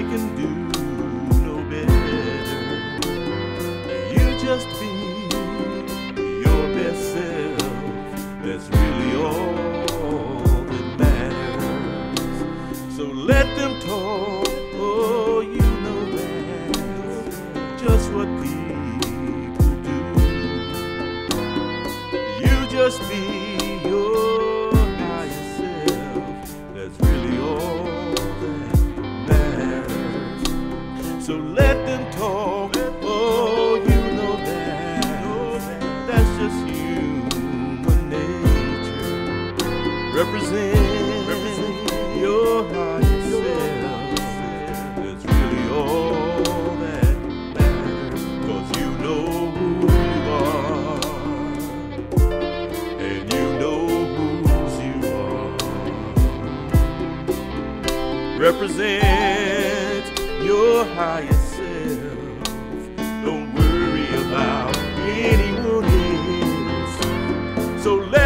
they can do. represent your highest self. Don't worry about anyone else. So let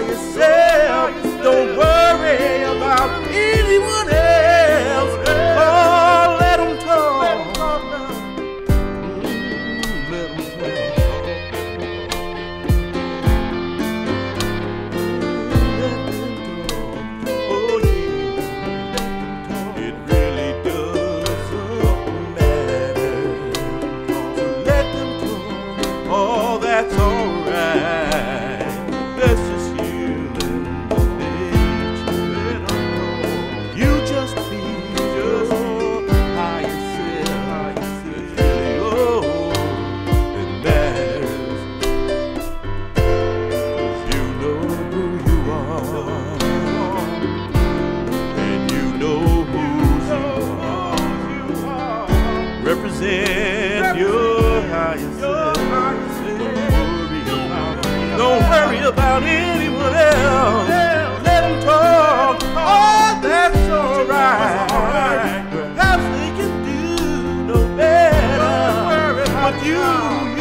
parecer. about anyone else. Yeah. Let them talk. Oh, that's alright. Perhaps they can do no better. Don't worry, but you.